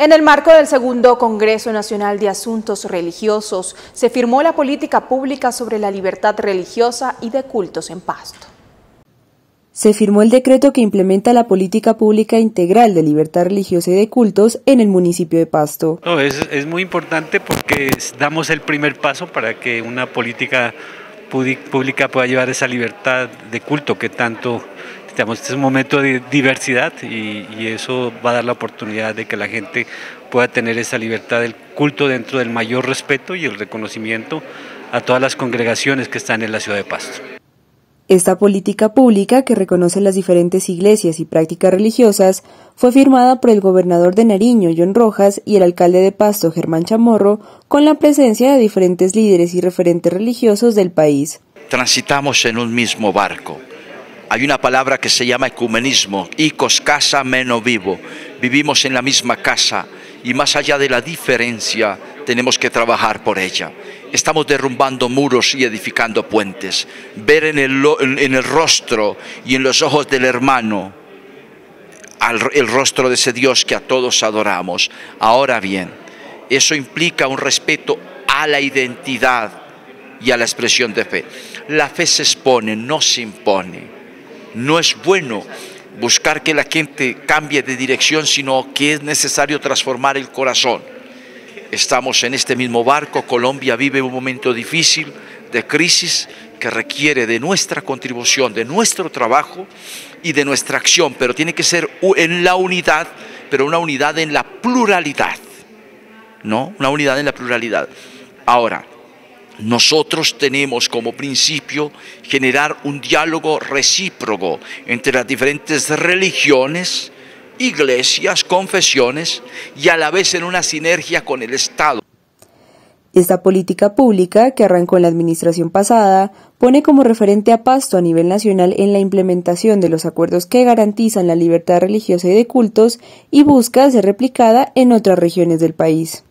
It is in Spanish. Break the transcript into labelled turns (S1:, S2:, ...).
S1: En el marco del segundo Congreso Nacional de Asuntos Religiosos, se firmó la política pública sobre la libertad religiosa y de cultos en Pasto.
S2: Se firmó el decreto que implementa la política pública integral de libertad religiosa y de cultos en el municipio de Pasto.
S3: es, es muy importante porque damos el primer paso para que una política pública pueda llevar esa libertad de culto que tanto este es un momento de diversidad y, y, eso va a dar la oportunidad de que la gente pueda tener esa libertad del culto dentro del mayor respeto y el reconocimiento a todas las congregaciones que están en la ciudad de Pasto.
S2: Esta política pública, que reconoce las diferentes iglesias y prácticas religiosas, fue firmada por el gobernador de Nariño, John Rojas, y el alcalde de Pasto, Germán Chamorro, con la presencia de diferentes líderes y referentes religiosos del país.
S4: Transitamos en un mismo barco hay una palabra que se llama ecumenismo, icos casa menos vivo. Vivimos en la misma casa y más allá de la diferencia tenemos que trabajar por ella. Estamos derrumbando muros y edificando puentes. Ver en el, en el rostro y en los ojos del hermano el rostro de ese Dios que a todos adoramos. Ahora bien, eso implica un respeto a la identidad y a la expresión de fe. La fe se expone, no se impone. No es bueno buscar que la gente cambie de dirección, sino que es necesario transformar el corazón. Estamos en este mismo barco, Colombia vive un momento difícil de crisis que requiere de nuestra contribución, de nuestro trabajo y de nuestra acción, pero tiene que ser en la unidad, pero una unidad en la pluralidad, ¿no? Una unidad en la pluralidad. Ahora, nosotros tenemos como principio generar un diálogo recíproco entre las diferentes religiones, iglesias, confesiones y a la vez en una sinergia con el Estado.
S2: Esta política pública, que arrancó en la administración pasada, pone como referente a Pasto a nivel nacional en la implementación de los acuerdos que garantizan la libertad religiosa y de cultos y busca ser replicada en otras regiones del país.